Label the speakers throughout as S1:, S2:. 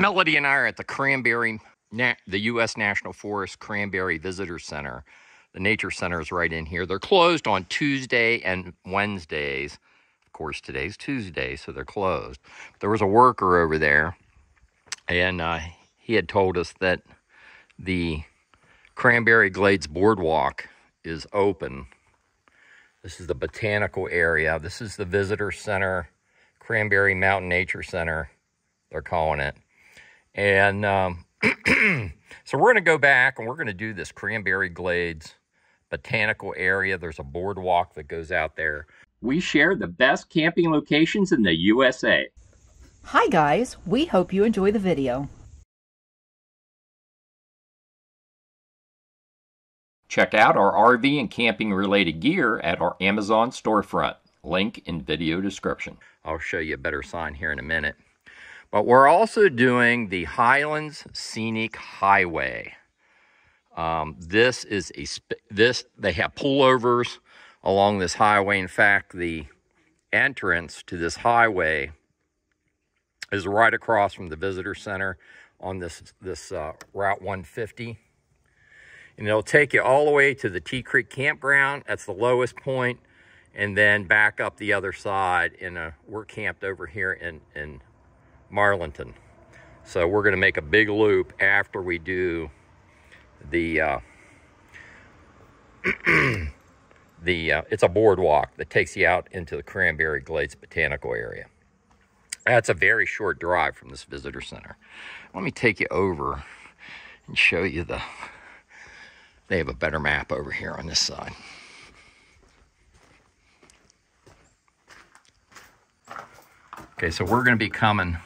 S1: Melody and I are at the Cranberry, the U.S. National Forest Cranberry Visitor Center. The Nature Center is right in here. They're closed on Tuesday and Wednesdays. Of course, today's Tuesday, so they're closed. There was a worker over there, and uh, he had told us that the Cranberry Glades Boardwalk is open. This is the botanical area. This is the visitor center, Cranberry Mountain Nature Center, they're calling it. And um, so we're going to go back and we're going to do this Cranberry Glades botanical area. There's a boardwalk that goes out there. We share the best camping locations in the USA.
S2: Hi guys, we hope you enjoy the video.
S1: Check out our RV and camping related gear at our Amazon storefront. Link in video description. I'll show you a better sign here in a minute. But we're also doing the Highlands Scenic Highway. Um, this is a this they have pullovers along this highway. In fact, the entrance to this highway is right across from the visitor center on this this uh, Route 150. And it'll take you all the way to the Tea Creek Campground. That's the lowest point, and then back up the other side. And we're camped over here in in Marlinton. So we're going to make a big loop after we do the uh, the uh, it's a boardwalk that takes you out into the Cranberry Glades Botanical Area. That's a very short drive from this visitor center. Let me take you over and show you the. They have a better map over here on this side. Okay, so we're going to be coming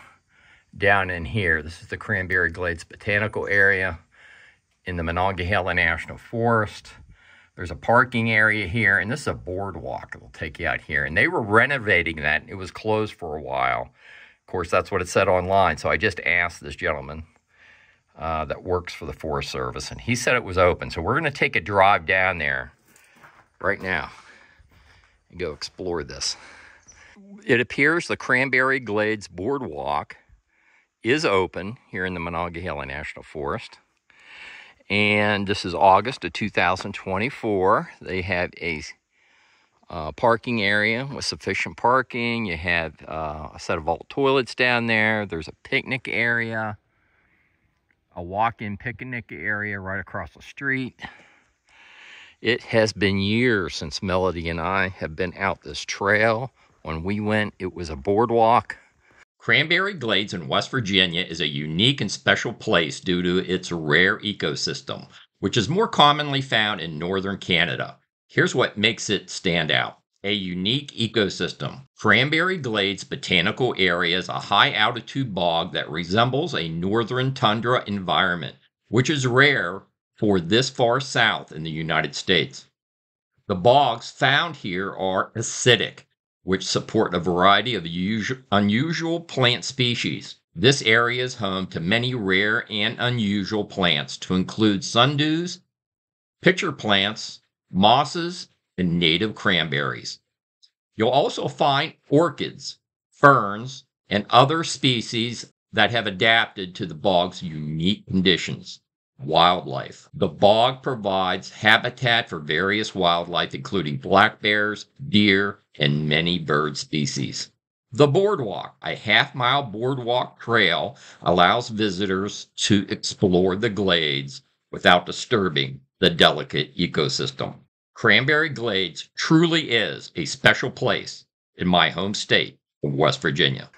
S1: down in here. This is the Cranberry Glades Botanical Area in the Monongahela National Forest. There's a parking area here, and this is a boardwalk that'll take you out here. And they were renovating that. It was closed for a while. Of course, that's what it said online. So I just asked this gentleman uh, that works for the Forest Service, and he said it was open. So we're going to take a drive down there right now and go explore this. It appears the Cranberry Glades Boardwalk is open here in the Monongahela National Forest. And this is August of 2024. They have a uh, parking area with sufficient parking. You have uh, a set of vault toilets down there. There's a picnic area, a walk-in picnic area right across the street. It has been years since Melody and I have been out this trail. When we went, it was a boardwalk Cranberry Glades in West Virginia is a unique and special place due to its rare ecosystem, which is more commonly found in northern Canada. Here's what makes it stand out. A unique ecosystem. Cranberry Glades Botanical Area is a high altitude bog that resembles a northern tundra environment, which is rare for this far south in the United States. The bogs found here are acidic, which support a variety of unusual plant species. This area is home to many rare and unusual plants, to include sundews, pitcher plants, mosses, and native cranberries. You'll also find orchids, ferns, and other species that have adapted to the bog's unique conditions. Wildlife. The bog provides habitat for various wildlife, including black bears, deer, and many bird species. The boardwalk, a half mile boardwalk trail, allows visitors to explore the glades without disturbing the delicate ecosystem. Cranberry Glades truly is a special place in my home state of West Virginia.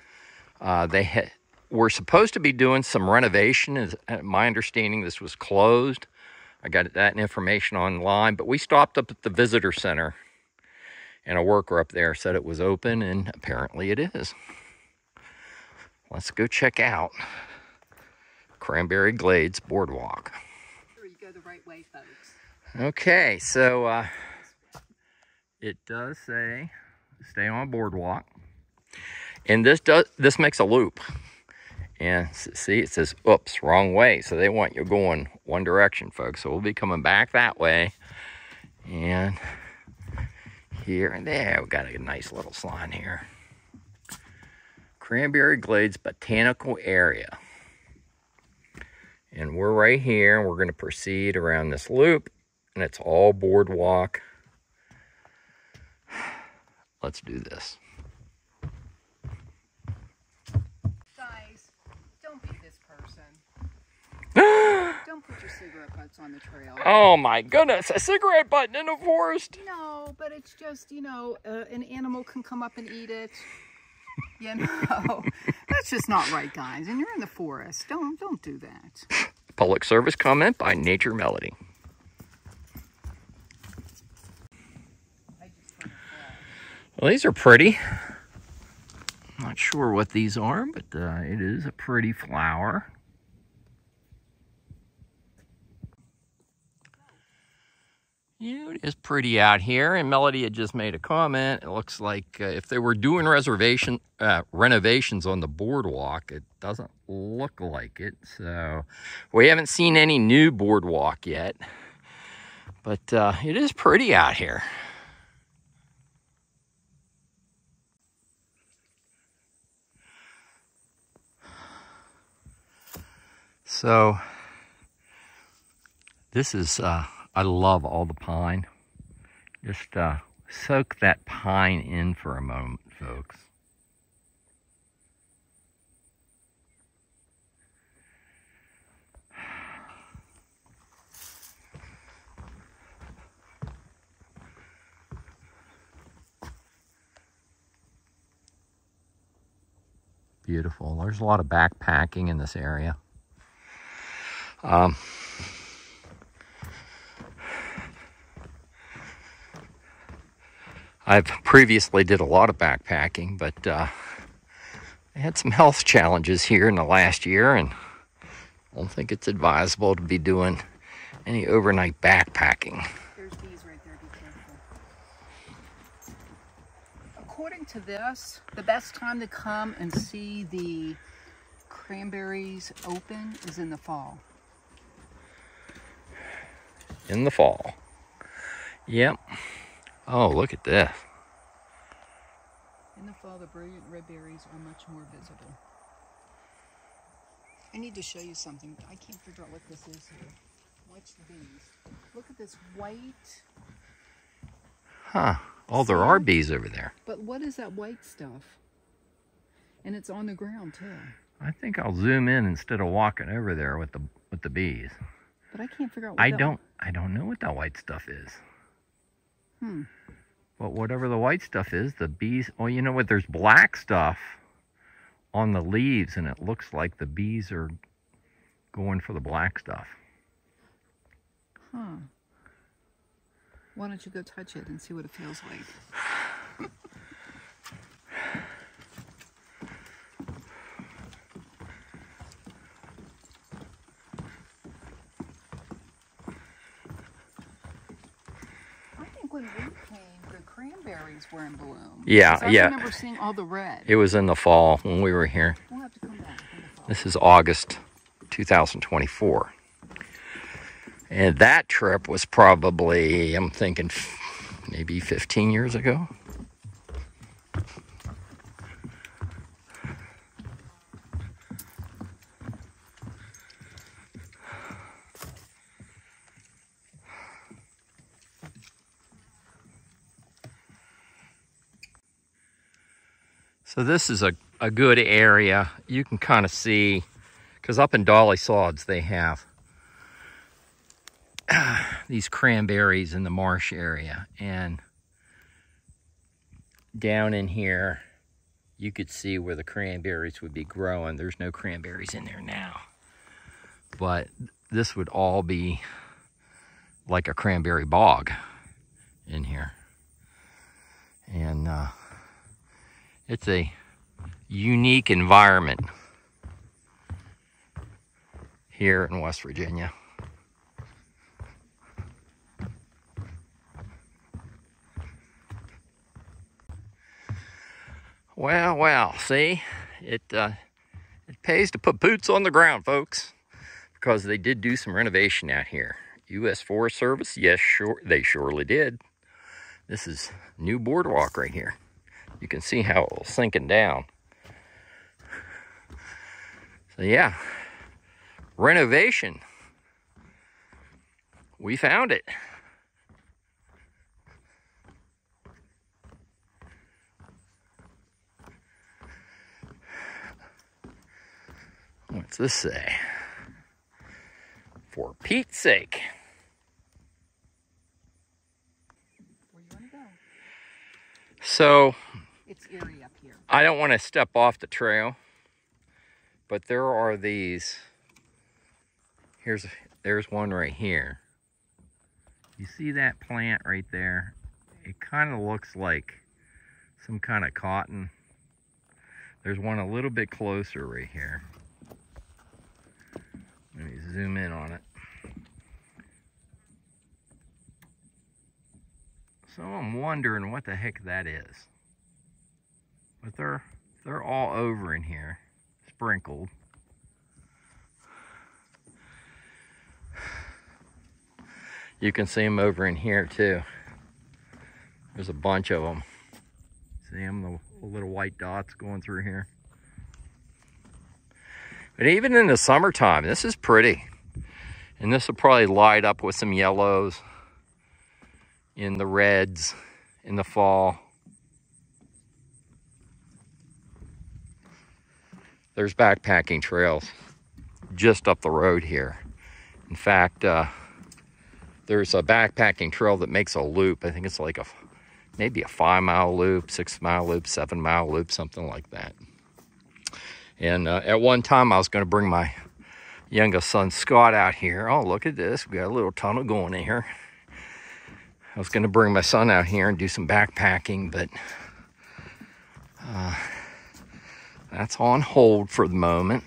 S1: Uh, they ha- we're supposed to be doing some renovation. Is uh, my understanding this was closed. I got that information online, but we stopped up at the visitor center and a worker up there said it was open and apparently it is. Let's go check out Cranberry Glades Boardwalk.
S2: Sure you go the right way, folks.
S1: Okay, so uh, it does say stay on boardwalk. And this does this makes a loop. And see, it says, oops, wrong way. So they want you going one direction, folks. So we'll be coming back that way. And here and there, we got a nice little sign here. Cranberry Glades Botanical Area. And we're right here, and we're going to proceed around this loop, and it's all boardwalk. Let's do this.
S2: Guys, don't be this person. Don't put your cigarette butts on the trail.
S1: Oh my goodness, a cigarette button in the forest.
S2: No, but it's just, you know, uh, an animal can come up and eat it. You know, that's just not right, guys. And you're in the forest. Don't don't do that.
S1: Public service comment by Nature Melody. Well, these are pretty. Not sure what these are, but uh, it is a pretty flower. It is pretty out here. And Melody had just made a comment. It looks like uh, if they were doing reservation uh, renovations on the boardwalk, it doesn't look like it. So we haven't seen any new boardwalk yet, but uh, it is pretty out here. So this is, uh, I love all the pine. Just uh, soak that pine in for a moment, folks. Beautiful. There's a lot of backpacking in this area. Um, I've previously did a lot of backpacking, but uh, I had some health challenges here in the last year, and I don't think it's advisable to be doing any overnight backpacking.
S2: There's bees right there. Be careful. According to this, the best time to come and see the cranberries open is in the fall.
S1: In the fall. Yep. Oh, look at this.
S2: In the fall, the brilliant red berries are much more visible. I need to show you something. I can't figure out what this is here. Watch the bees. Look at this white.
S1: Huh. Oh, there are bees over there.
S2: But what is that white stuff? And it's on the ground too.
S1: I think I'll zoom in instead of walking over there with the with the bees.
S2: But I can't figure out. What
S1: I
S2: that-
S1: don't I don't know what that white stuff is.
S2: Hmm.
S1: But whatever the white stuff is, the bees. Oh, you know what? There's black stuff on the leaves, and it looks like the bees are going for the black stuff.
S2: Huh. Why don't you go touch it and see what it feels like? I think when we came, the cranberries were in bloom.
S1: Yeah,
S2: I
S1: yeah.
S2: I remember seeing all the red.
S1: It was in the fall when we were here.
S2: We'll have to come back in the fall.
S1: This is August 2024. And that trip was probably, I'm thinking, maybe 15 years ago. So this is a, a good area. You can kind of see, because up in Dolly Sods they have these cranberries in the marsh area. And down in here, you could see where the cranberries would be growing. There's no cranberries in there now. But this would all be like a cranberry bog in here. And uh, it's a unique environment here in West Virginia. Well, well, see, it uh, it pays to put boots on the ground, folks, because they did do some renovation out here. U.S. Forest Service, yes, sure, they surely did. This is new boardwalk right here. You can see how it was sinking down. So yeah, renovation. We found it. What's this say? For Pete's sake. So,
S2: It's eerie up here.
S1: I don't want to step off the trail, but there are these. Here's there's one right here. You see that plant right there? It kind of looks like some kind of cotton. There's one a little bit closer right here. Let me zoom in on it. So I'm wondering what the heck that is. But they're they're all over in here, sprinkled. You can see them over in here too. There's a bunch of them. See them, the, little white dots going through here. But even in the summertime, this is pretty. And this will probably light up with some yellows in the reds in the fall. There's backpacking trails just up the road here. In fact, uh, there's a backpacking trail that makes a loop. I think it's like a maybe a five mile loop, six mile loop, seven mile loop, something like that. And uh, at one time, I was going to bring my youngest son Scott out here. Oh, look at this! We got a little tunnel going in here. I was going to bring my son out here and do some backpacking, but uh, that's on hold for the moment.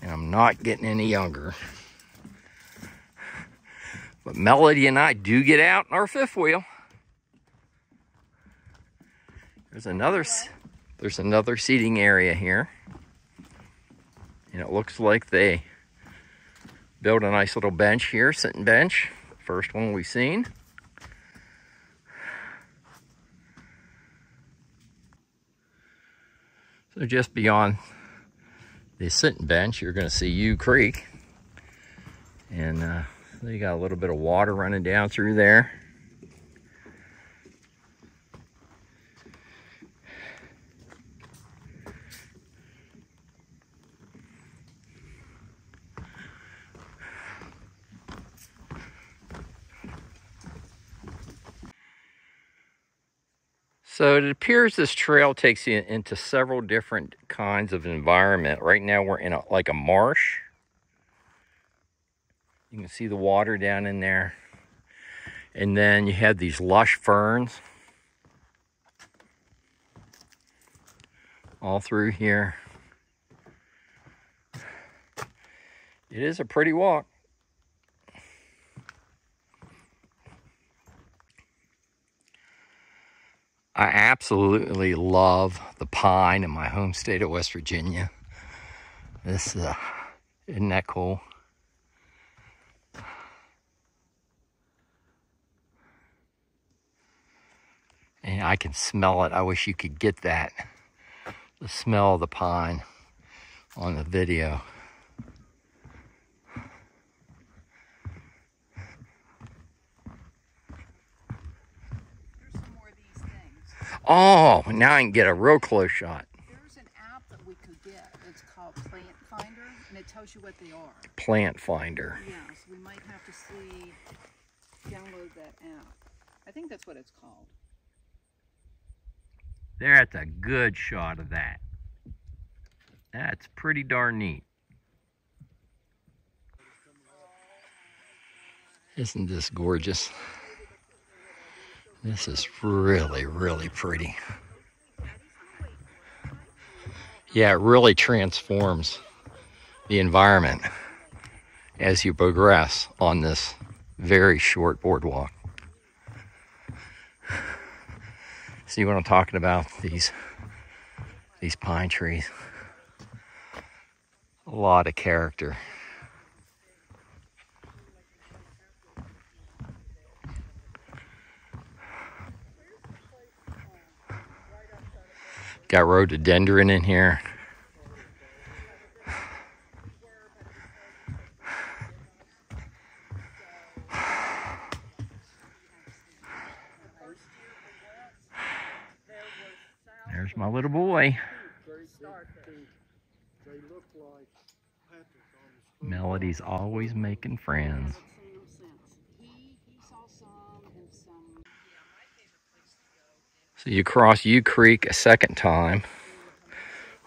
S1: And I'm not getting any younger. But Melody and I do get out in our fifth wheel. There's another there's another seating area here. And it looks like they built a nice little bench here, sitting bench. First one we've seen. So just beyond the sitting bench, you're going to see Yew Creek. And uh, you got a little bit of water running down through there. So it appears this trail takes you into several different kinds of environment. Right now we're in a, like a marsh. You can see the water down in there. And then you have these lush ferns all through here. It is a pretty walk. I absolutely love the pine in my home state of West Virginia. This, uh, isn't that cool? And I can smell it. I wish you could get that. The smell of the pine on the video.
S2: Here's some more of these things.
S1: Oh, now I can get a real close shot.
S2: There's an app that we could get. It's called Plant Finder, and it tells you what they are.
S1: Plant finder.
S2: Yeah, so we might have to see, download that app. I think that's what it's called.
S1: That's a good shot of that. That's pretty darn neat. Isn't this gorgeous? This is really, really pretty. Yeah, it really transforms the environment as you progress on this very short boardwalk. See what I'm talking about? These these pine trees. A lot of character. Got rhododendron in here. There's my little boy. Melody's always making friends. So you cross Yew Creek a second time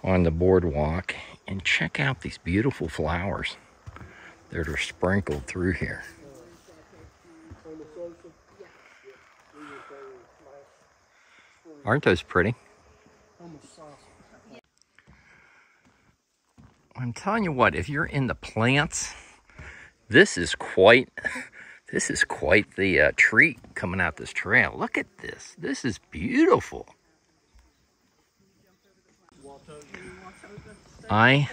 S1: on the boardwalk and check out these beautiful flowers that are sprinkled through here. Aren't those pretty? I'm telling you what, if you're in the plants, this is quite, this is quite the uh, treat coming out this trail. Look at this. This is beautiful. I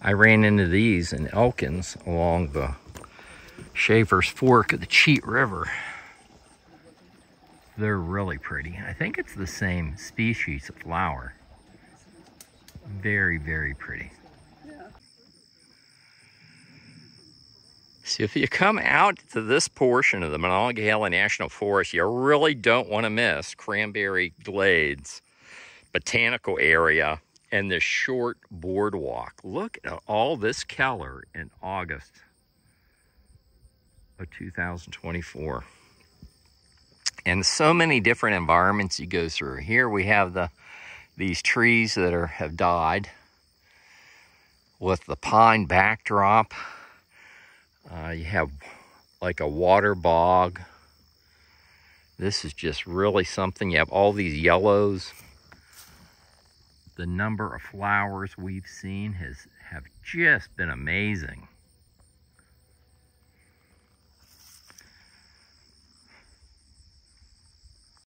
S1: I ran into these in Elkins along the Shavers Fork of the Cheat River. They're really pretty. I think it's the same species of flower. Very, very pretty. If you come out to this portion of the Monongahela National Forest, you really don't want to miss Cranberry Glades Botanical Area and this short boardwalk. Look at all this color in August of 2024. And so many different environments you go through. Here we have the these trees that are have died with the pine backdrop. Uh, you have like a water bog. This is just really something. You have all these yellows. The number of flowers we've seen has have just been amazing.